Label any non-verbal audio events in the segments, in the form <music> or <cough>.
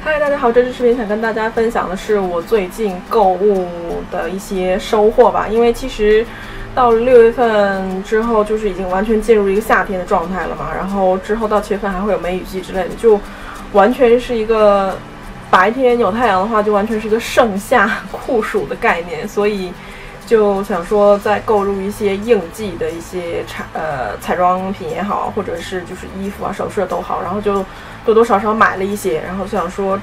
嗨，大家好，这支视频想跟大家分享的是我最近购物的一些收获吧。因为其实到六月份之后，就是已经完全进入一个夏天的状态了嘛。然后之后到七月份还会有梅雨季之类的，就完全是一个白天有太阳的话，就完全是一个盛夏 <laughs> 酷暑的概念。所以就想说再购入一些应季的一些彩呃彩妆品也好，或者是就是衣服啊、首饰都好，然后就。多多少少买了一些，然后就想说，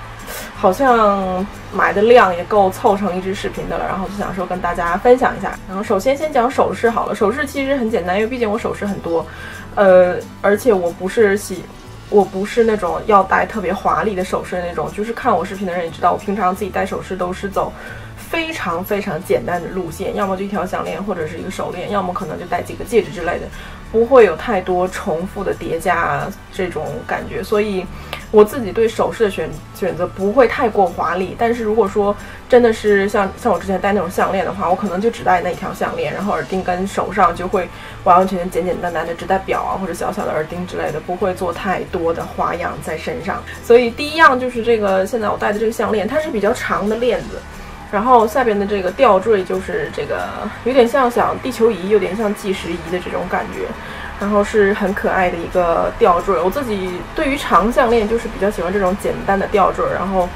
好像买的量也够凑成一支视频的了，然后就想说跟大家分享一下。然后首先先讲首饰好了，首饰其实很简单，因为毕竟我首饰很多，呃，而且我不是喜，我不是那种要戴特别华丽的首饰那种，就是看我视频的人也知道，我平常自己戴首饰都是走非常非常简单的路线，要么就一条项链或者是一个手链，要么可能就戴几个戒指之类的。不会有太多重复的叠加这种感觉，所以我自己对首饰的选选择不会太过华丽。但是如果说真的是像像我之前戴那种项链的话，我可能就只戴那一条项链，然后耳钉跟手上就会完完全全简简单单的只戴表啊或者小小的耳钉之类的，不会做太多的花样在身上。所以第一样就是这个现在我戴的这个项链，它是比较长的链子。然后下边的这个吊坠就是这个，有点像小地球仪，有点像计时仪的这种感觉，然后是很可爱的一个吊坠。我自己对于长项链就是比较喜欢这种简单的吊坠，然后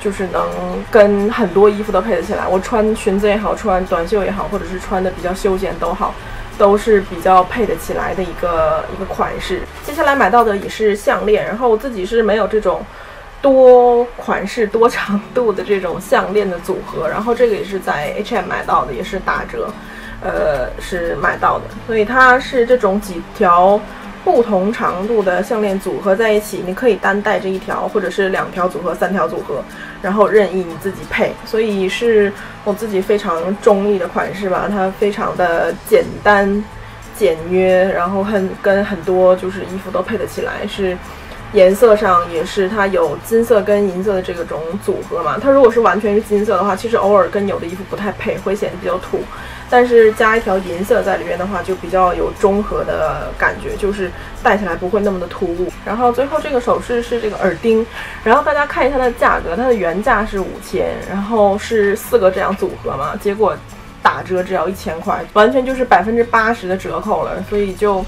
就是能跟很多衣服都配得起来。我穿裙子也好，穿短袖也好，或者是穿的比较休闲都好，都是比较配得起来的一个一个款式。接下来买到的也是项链，然后我自己是没有这种。多款式、多长度的这种项链的组合，然后这个也是在 H&M 买到的，也是打折，呃，是买到的。所以它是这种几条不同长度的项链组合在一起，你可以单戴这一条，或者是两条组合、三条组合，然后任意你自己配。所以是我自己非常中意的款式吧，它非常的简单、简约，然后很跟很多就是衣服都配得起来，是。颜色上也是，它有金色跟银色的这个种组合嘛。它如果是完全是金色的话，其实偶尔跟有的衣服不太配，会显得比较土。但是加一条银色在里面的话，就比较有中和的感觉，就是戴起来不会那么的突兀。然后最后这个首饰是这个耳钉，然后大家看一下它的价格，它的原价是五千，然后是四个这样组合嘛，结果打折只要一千块，完全就是百分之八十的折扣了，所以就。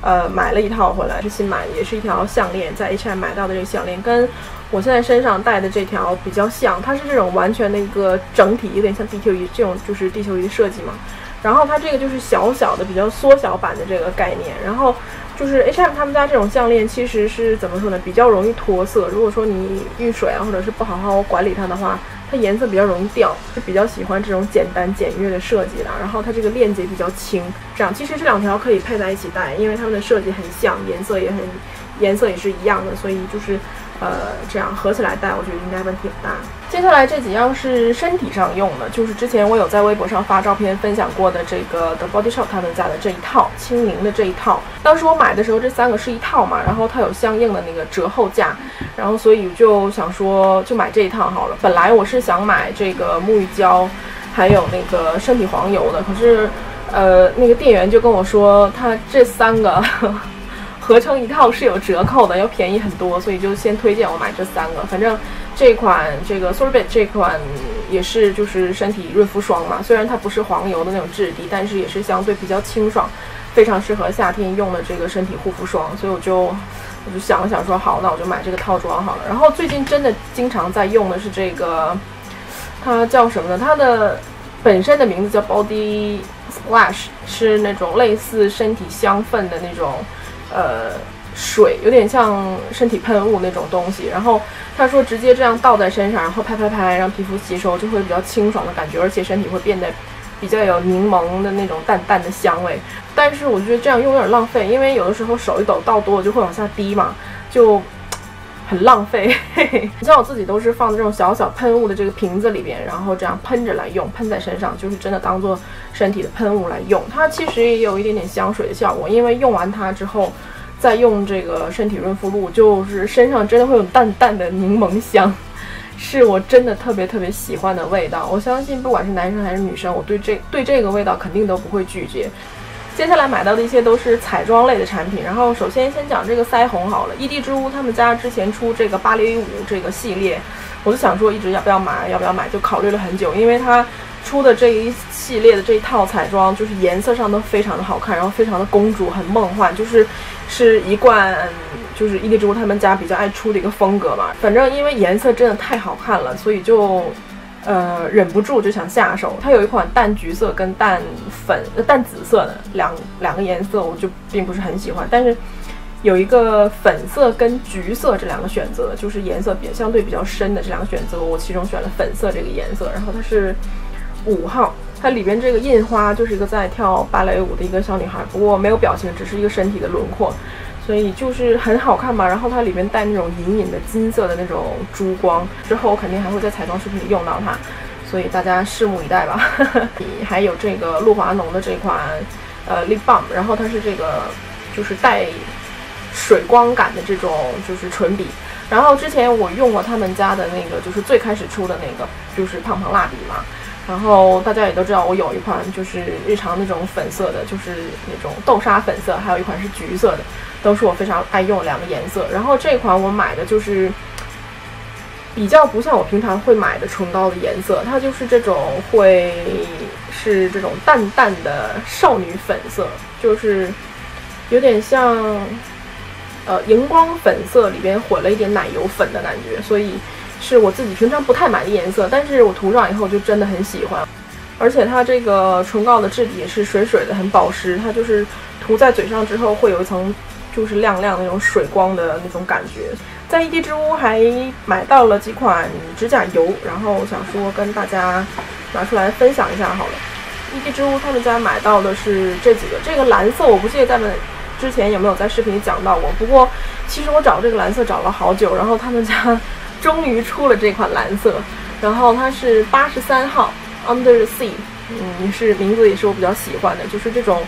呃，买了一套回来，是新买的，也是一条项链，在 H&M 买到的这个项链，跟我现在身上戴的这条比较像，它是这种完全的一个整体，有点像地球仪这种，就是地球仪设计嘛。然后它这个就是小小的、比较缩小版的这个概念。然后就是 H&M 他们家这种项链其实是怎么说呢？比较容易脱色。如果说你遇水啊，或者是不好好管理它的话。它颜色比较容易掉，是比较喜欢这种简单简约的设计的。然后它这个链接比较轻，这样其实这两条可以配在一起戴，因为它们的设计很像，颜色也很，颜色也是一样的，所以就是。呃，这样合起来戴，我觉得应该问题不大。接下来这几样是身体上用的，就是之前我有在微博上发照片分享过的这个 The Body Shop 他们家的这一套清明的这一套。当时我买的时候，这三个是一套嘛，然后它有相应的那个折后价，然后所以就想说就买这一套好了。本来我是想买这个沐浴胶，还有那个身体黄油的，可是呃那个店员就跟我说，他这三个。合成一套是有折扣的，要便宜很多，所以就先推荐我买这三个。反正这款这个 Sorbet 这款也是就是身体润肤霜嘛，虽然它不是黄油的那种质地，但是也是相对比较清爽，非常适合夏天用的这个身体护肤霜。所以我就我就想了想说，好，那我就买这个套装好了。然后最近真的经常在用的是这个，它叫什么呢？它的本身的名字叫 Body Splash，是那种类似身体香氛的那种。呃，水有点像身体喷雾那种东西，然后他说直接这样倒在身上，然后拍拍拍，让皮肤吸收，就会比较清爽的感觉，而且身体会变得比较有柠檬的那种淡淡的香味。但是我觉得这样用有点浪费，因为有的时候手一抖倒多了就会往下滴嘛，就很浪费。<laughs> 你像我自己都是放在这种小小喷雾的这个瓶子里边，然后这样喷着来用，喷在身上就是真的当做身体的喷雾来用。它其实也有一点点香水的效果，因为用完它之后。再用这个身体润肤露，就是身上真的会有淡淡的柠檬香，<laughs> 是我真的特别特别喜欢的味道。我相信不管是男生还是女生，我对这对这个味道肯定都不会拒绝。接下来买到的一些都是彩妆类的产品，然后首先先讲这个腮红好了。伊地之屋他们家之前出这个芭蕾舞这个系列，我就想说一直要不要买，要不要买，就考虑了很久，因为它出的这一系列的这一套彩妆，就是颜色上都非常的好看，然后非常的公主，很梦幻，就是是一贯就是伊地之屋他们家比较爱出的一个风格嘛。反正因为颜色真的太好看了，所以就。呃，忍不住就想下手。它有一款淡橘色跟淡粉、淡紫色的两两个颜色，我就并不是很喜欢。但是有一个粉色跟橘色这两个选择，就是颜色比相对比较深的这两个选择，我其中选了粉色这个颜色。然后它是五号，它里边这个印花就是一个在跳芭蕾舞的一个小女孩，不过没有表情，只是一个身体的轮廓。所以就是很好看嘛，然后它里面带那种隐隐的金色的那种珠光，之后我肯定还会在彩妆视频里用到它，所以大家拭目以待吧。<laughs> 还有这个露华浓的这款呃 lip balm，然后它是这个就是带水光感的这种就是唇笔，然后之前我用过他们家的那个就是最开始出的那个就是胖胖蜡笔嘛，然后大家也都知道我有一款就是日常那种粉色的，就是那种豆沙粉色，还有一款是橘色的。都是我非常爱用两个颜色，然后这款我买的就是比较不像我平常会买的唇膏的颜色，它就是这种会是这种淡淡的少女粉色，就是有点像呃荧光粉色里边混了一点奶油粉的感觉，所以是我自己平常不太买的颜色，但是我涂上以后就真的很喜欢，而且它这个唇膏的质地是水水的，很保湿，它就是涂在嘴上之后会有一层。就是亮亮那种水光的那种感觉，在一地之屋还买到了几款指甲油，然后想说跟大家拿出来分享一下好了。一地之屋他们家买到的是这几个，这个蓝色我不记得咱们之前有没有在视频里讲到过，不过其实我找这个蓝色找了好久，然后他们家终于出了这款蓝色，然后它是八十三号 Under the Sea，嗯，是名字也是我比较喜欢的，就是这种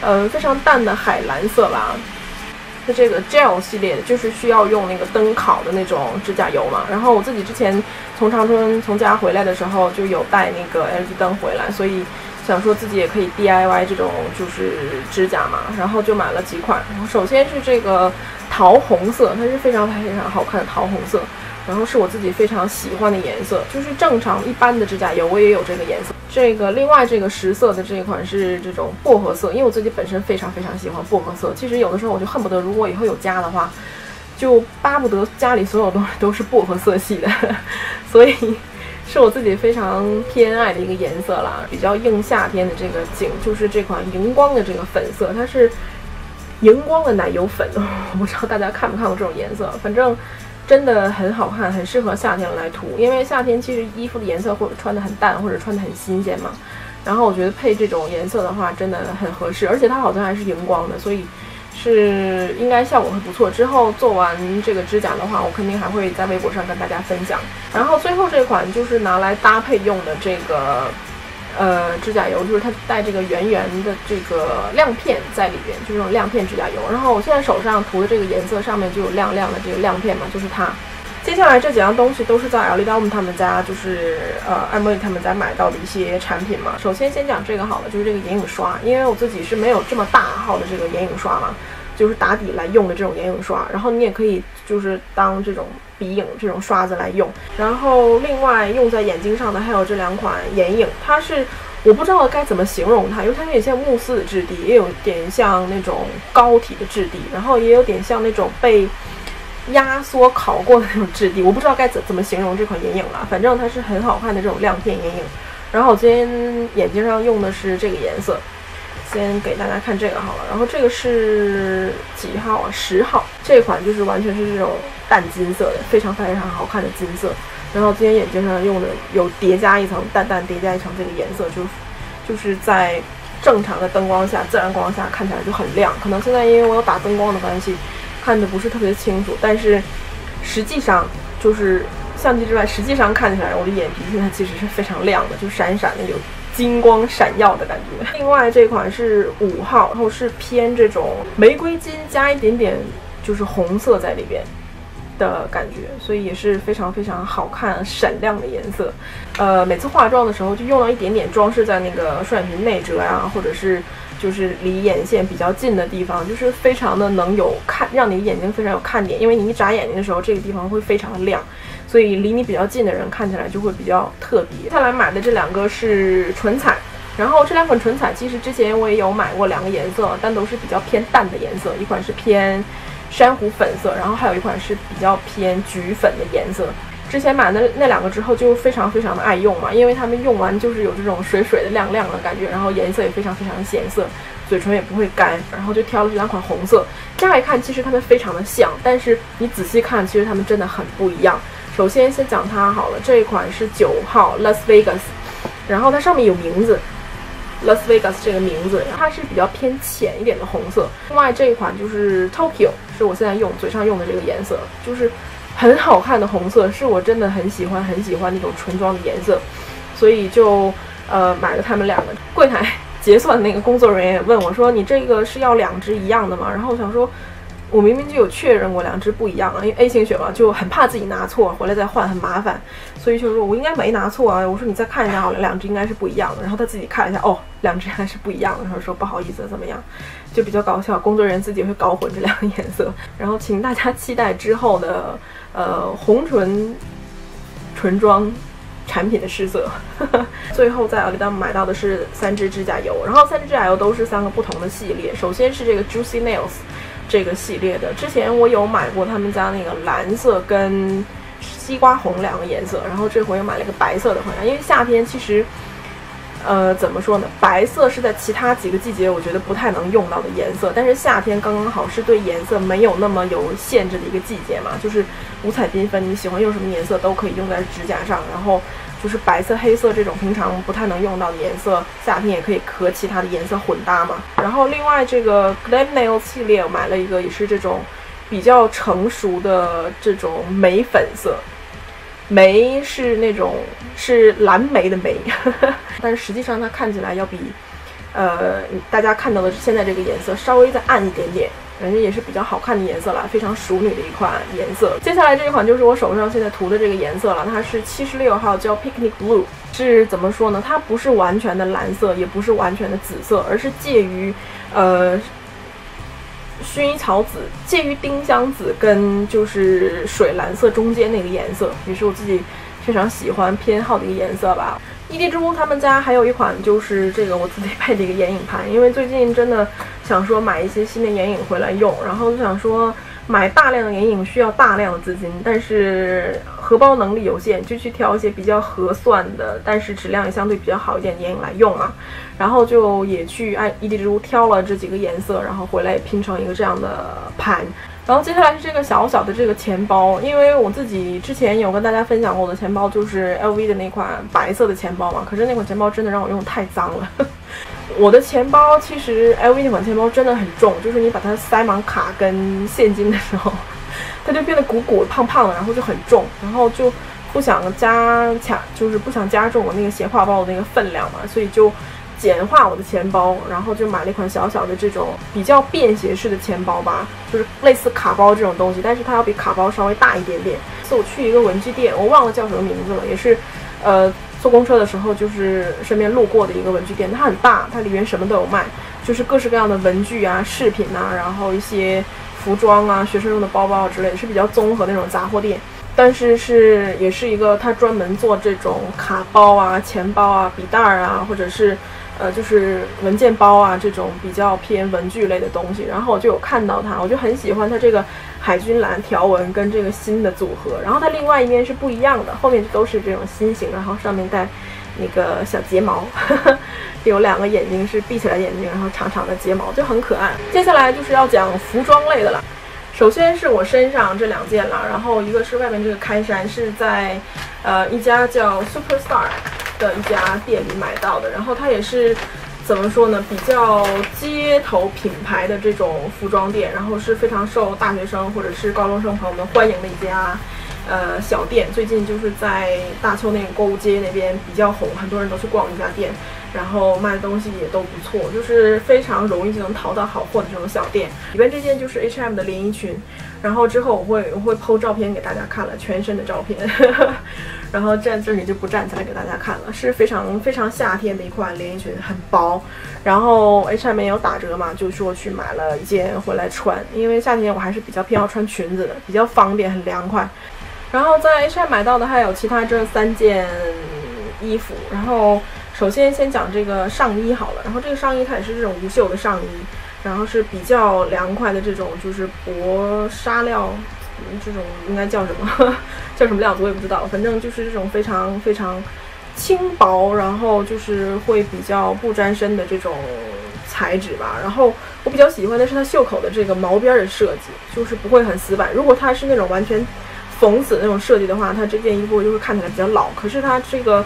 呃非常淡的海蓝色吧。它这个 gel 系列就是需要用那个灯烤的那种指甲油嘛，然后我自己之前从长春从家回来的时候就有带那个 LED 灯回来，所以想说自己也可以 DIY 这种就是指甲嘛，然后就买了几款。然后首先是这个桃红色，它是非常非常好看的桃红色。然后是我自己非常喜欢的颜色，就是正常一般的指甲油我也有这个颜色。这个另外这个十色的这一款是这种薄荷色，因为我自己本身非常非常喜欢薄荷色。其实有的时候我就恨不得，如果以后有家的话，就巴不得家里所有东西都是薄荷色系的。<laughs> 所以是我自己非常偏爱的一个颜色啦，比较应夏天的这个景，就是这款荧光的这个粉色，它是荧光的奶油粉。<laughs> 我不知道大家看不看过这种颜色，反正。真的很好看，很适合夏天来涂，因为夏天其实衣服的颜色或者穿的很淡，或者穿的很新鲜嘛。然后我觉得配这种颜色的话，真的很合适，而且它好像还是荧光的，所以是应该效果会不错。之后做完这个指甲的话，我肯定还会在微博上跟大家分享。然后最后这款就是拿来搭配用的这个。呃，指甲油就是它带这个圆圆的这个亮片在里边，就是这种亮片指甲油。然后我现在手上涂的这个颜色上面就有亮亮的这个亮片嘛，就是它。接下来这几样东西都是在 l 丽 d 姆他们家，就是呃艾茉莉他们家买到的一些产品嘛。首先先讲这个好了，就是这个眼影刷，因为我自己是没有这么大号的这个眼影刷嘛，就是打底来用的这种眼影刷。然后你也可以就是当这种。鼻影这种刷子来用，然后另外用在眼睛上的还有这两款眼影，它是我不知道该怎么形容它，因为它有点像慕斯的质地，也有点像那种膏体的质地，然后也有点像那种被压缩烤过的那种质地，我不知道该怎怎么形容这款眼影了，反正它是很好看的这种亮片眼影。然后我今天眼睛上用的是这个颜色，先给大家看这个好了，然后这个是几号啊？十号，这款就是完全是这种。淡金色的，非常非常好看的金色。然后今天眼睛上用的有叠加一层淡淡叠加一层这个颜色，就就是在正常的灯光下、自然光下看起来就很亮。可能现在因为我有打灯光的关系，看的不是特别清楚，但是实际上就是相机之外，实际上看起来我的眼皮现在其实是非常亮的，就闪闪的有金光闪耀的感觉。另外这款是五号，然后是偏这种玫瑰金加一点点就是红色在里边。的感觉，所以也是非常非常好看、闪亮的颜色。呃，每次化妆的时候就用到一点点装饰在那个双眼皮内折啊，或者是就是离眼线比较近的地方，就是非常的能有看，让你眼睛非常有看点，因为你一眨眼睛的时候，这个地方会非常的亮，所以离你比较近的人看起来就会比较特别。接下来买的这两个是唇彩，然后这两款唇彩其实之前我也有买过两个颜色，但都是比较偏淡的颜色，一款是偏珊瑚粉色，然后还有一款是比较偏橘粉的颜色。之前买那那两个之后就非常非常的爱用嘛，因为他们用完就是有这种水水的亮亮的感觉，然后颜色也非常非常的显色，嘴唇也不会干，然后就挑了这两款红色。乍一看其实它们非常的像，但是你仔细看，其实它们真的很不一样。首先先讲它好了，这一款是九号 Las Vegas，然后它上面有名字 Las Vegas 这个名字，它是比较偏浅一点的红色。另外这一款就是 Tokyo，是我现在用嘴上用的这个颜色，就是。很好看的红色是我真的很喜欢很喜欢那种唇妆的颜色，所以就呃买了他们两个。柜台 <laughs> 结算的那个工作人员也问我说：“你这个是要两支一样的吗？”然后我想说，我明明就有确认过两支不一样啊，因为 A 型血嘛，就很怕自己拿错回来再换很麻烦，所以就说我应该没拿错啊。我说你再看一下好了，两支应该是不一样的。然后他自己看一下，哦，两支还是不一样的。然后说不好意思，怎么样？就比较搞笑，工作人员自己会搞混这两个颜色。<laughs> 然后请大家期待之后的。呃，红唇唇妆产品的试色，<laughs> 最后在奥利达买到的是三支指甲油，然后三支指甲油都是三个不同的系列。首先是这个 Juicy Nails 这个系列的，之前我有买过他们家那个蓝色跟西瓜红两个颜色，然后这回又买了一个白色的回来，因为夏天其实。呃，怎么说呢？白色是在其他几个季节我觉得不太能用到的颜色，但是夏天刚刚好是对颜色没有那么有限制的一个季节嘛，就是五彩缤纷，你喜欢用什么颜色都可以用在指甲上。然后就是白色、黑色这种平常不太能用到的颜色，夏天也可以和其他的颜色混搭嘛。然后另外这个 Glam Nail 系列我买了一个，也是这种比较成熟的这种玫粉色。玫是那种是蓝莓的眉，<laughs> 但是实际上它看起来要比，呃，大家看到的现在这个颜色稍微再暗一点点，反正也是比较好看的颜色了，非常熟女的一款颜色。接下来这一款就是我手上现在涂的这个颜色了，它是七十六号，叫 Picnic Blue，是怎么说呢？它不是完全的蓝色，也不是完全的紫色，而是介于，呃。薰衣草紫介于丁香紫跟就是水蓝色中间那个颜色，也是我自己非常喜欢偏好的一个颜色吧。伊地之屋他们家还有一款就是这个我自己 <laughs> 配的一个眼影盘，因为最近真的想说买一些新的眼影回来用，然后就想说。买大量的眼影需要大量的资金，但是荷包能力有限，就去挑一些比较合算的，但是质量也相对比较好一点的眼影来用嘛。然后就也去爱一地之屋挑了这几个颜色，然后回来拼成一个这样的盘。然后接下来是这个小小的这个钱包，因为我自己之前有跟大家分享过我的钱包，就是 LV 的那款白色的钱包嘛。可是那款钱包真的让我用太脏了。我的钱包其实 LV 那款钱包真的很重，就是你把它塞满卡跟现金的时候，<laughs> 它就变得鼓鼓、胖胖的，然后就很重，然后就不想加卡，就是不想加重我那个斜挎包的那个分量嘛，所以就简化我的钱包，然后就买了一款小小的这种比较便携式的钱包吧，就是类似卡包这种东西，但是它要比卡包稍微大一点点。是我去一个文具店，我忘了叫什么名字了，也是，呃。坐公车的时候，就是身边路过的一个文具店，它很大，它里面什么都有卖，就是各式各样的文具啊、饰品啊，然后一些服装啊、学生用的包包之类，是比较综合那种杂货店。但是是也是一个，它专门做这种卡包啊、钱包啊、笔袋儿啊，或者是。呃，就是文件包啊，这种比较偏文具类的东西。然后我就有看到它，我就很喜欢它这个海军蓝条纹跟这个新的组合。然后它另外一面是不一样的，后面都是这种心形，然后上面带那个小睫毛，<laughs> 有两个眼睛是闭起来眼睛，然后长长的睫毛就很可爱。接下来就是要讲服装类的了。首先是我身上这两件了，然后一个是外面这个开衫是在呃一家叫 Superstar。的一家店里买到的，然后它也是怎么说呢，比较街头品牌的这种服装店，然后是非常受大学生或者是高中生朋友们欢迎的一家呃小店，最近就是在大邱那个购物街那边比较红，很多人都去逛一家店，然后卖的东西也都不错，就是非常容易就能淘到好货的这种小店。里边这件就是 H&M 的连衣裙，然后之后我会我会剖照片给大家看了，全身的照片。<laughs> 然后站这里就不站起来给大家看了，是非常非常夏天的一款连衣裙，很薄。然后 H&M 有打折嘛，就说去买了一件回来穿，因为夏天我还是比较偏要穿裙子的，比较方便，很凉快。然后在 H&M 买到的还有其他这三件衣服。然后首先先讲这个上衣好了，然后这个上衣它也是这种无袖的上衣，然后是比较凉快的这种，就是薄纱料。这种 <laughs> 应该叫什么？叫什么料子我也不知道，反正就是这种非常非常轻薄，然后就是会比较不沾身的这种材质吧。然后我比较喜欢的是它袖口的这个毛边的设计，就是不会很死板。如果它是那种完全缝死那种设计的话，它这件衣服就会看起来比较老。可是它这个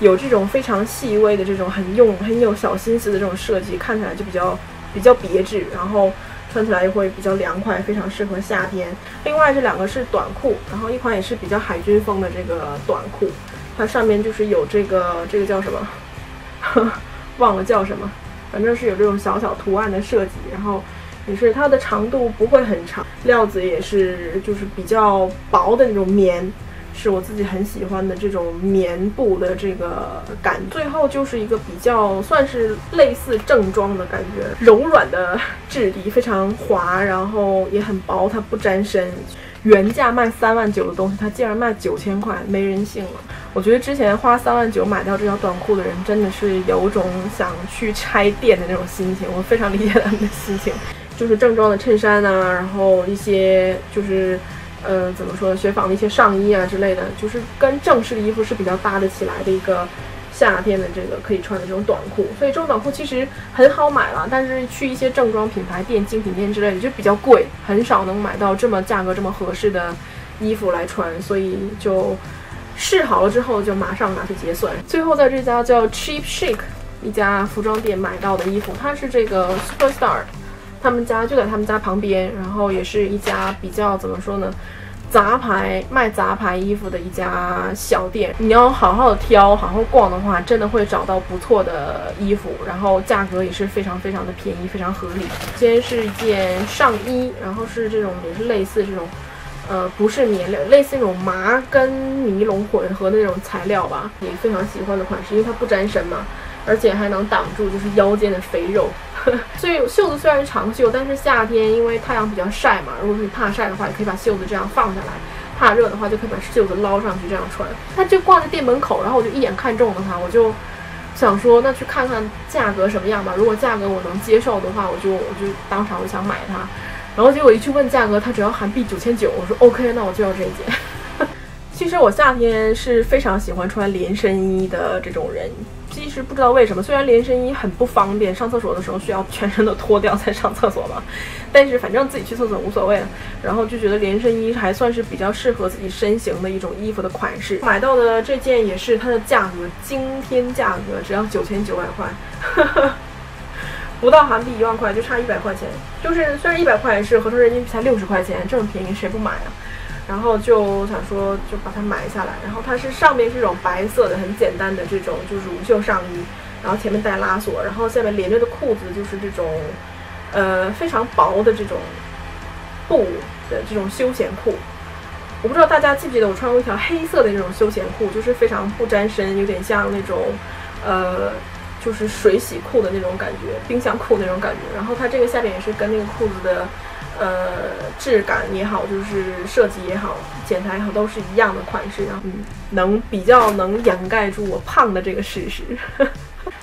有这种非常细微的这种很用很有小心思的这种设计，看起来就比较比较别致。然后。穿起来也会比较凉快，非常适合夏天。另外这两个是短裤，然后一款也是比较海军风的这个短裤，它上面就是有这个这个叫什么，忘了叫什么，反正是有这种小小图案的设计。然后也是它的长度不会很长，料子也是就是比较薄的那种棉。是我自己很喜欢的这种棉布的这个感，最后就是一个比较算是类似正装的感觉，柔软的质地非常滑，然后也很薄，它不沾身。原价卖三万九的东西，它竟然卖九千块，没人性了。我觉得之前花三万九买到这条短裤的人，真的是有种想去拆店的那种心情，我非常理解他们的心情。就是正装的衬衫啊，然后一些就是。呃，怎么说呢？雪纺的一些上衣啊之类的，就是跟正式的衣服是比较搭得起来的一个夏天的这个可以穿的这种短裤。所以这种短裤其实很好买了，但是去一些正装品牌店、精品店之类的就比较贵，很少能买到这么价格这么合适的衣服来穿。所以就试好了之后就马上拿去结算。最后在这家叫 Cheap Chic 一家服装店买到的衣服，它是这个 Superstar。他们家就在他们家旁边，然后也是一家比较怎么说呢，杂牌卖杂牌衣服的一家小店。你要好好的挑，好好逛的话，真的会找到不错的衣服，然后价格也是非常非常的便宜，非常合理。今天是一件上衣，然后是这种也是类似这种，呃，不是棉料，类似那种麻跟尼龙混合的那种材料吧，也非常喜欢的款式，因为它不沾身嘛，而且还能挡住就是腰间的肥肉。<laughs> 所以袖子虽然是长袖，但是夏天因为太阳比较晒嘛，如果你怕晒的话，也可以把袖子这样放下来；怕热的话，就可以把袖子捞上去这样穿。它就挂在店门口，然后我就一眼看中了它，我就想说，那去看看价格什么样吧。如果价格我能接受的话，我就我就当场就想买它。然后结果一去问价格，它只要韩币九千九，我说 OK，那我就要这件。其实我夏天是非常喜欢穿连身衣的这种人。其实不知道为什么，虽然连身衣很不方便，上厕所的时候需要全身都脱掉才上厕所嘛，但是反正自己去厕所无所谓。然后就觉得连身衣还算是比较适合自己身形的一种衣服的款式。买到的这件也是它的价格惊天价格，只要九千九百块，不到韩币一万块，就差一百块钱。就是虽然一百块是合成人民币才六十块钱，这么便宜谁不买啊？然后就想说，就把它买下来。然后它是上面是这种白色的，很简单的这种就是无袖上衣，然后前面带拉锁，然后下面连着的裤子就是这种，呃，非常薄的这种布的这种休闲裤。我不知道大家记不记得我穿过一条黑色的这种休闲裤，就是非常不沾身，有点像那种，呃，就是水洗裤的那种感觉，冰箱裤那种感觉。然后它这个下面也是跟那个裤子的。呃，质感也好，就是设计也好，剪裁也好，都是一样的款式，然后嗯，能比较能掩盖住我胖的这个事实。<laughs>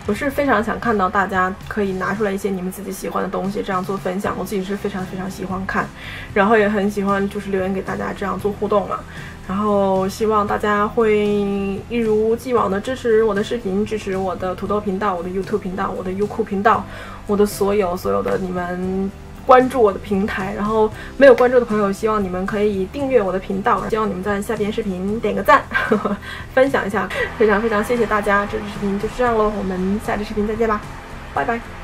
我是非常想看到大家可以拿出来一些你们自己喜欢的东西，这样做分享，我自己是非常非常喜欢看，然后也很喜欢就是留言给大家这样做互动嘛。然后希望大家会一如既往的支持我的视频，支持我的土豆频道、我的 YouTube 频道、我的优酷频道，我的所有所有的你们。关注我的平台，然后没有关注的朋友，希望你们可以订阅我的频道，希望你们在下边视频点个赞，<laughs> 分享一下，非常非常谢谢大家，这支视频就是这样喽，我们下支视频再见吧，拜拜。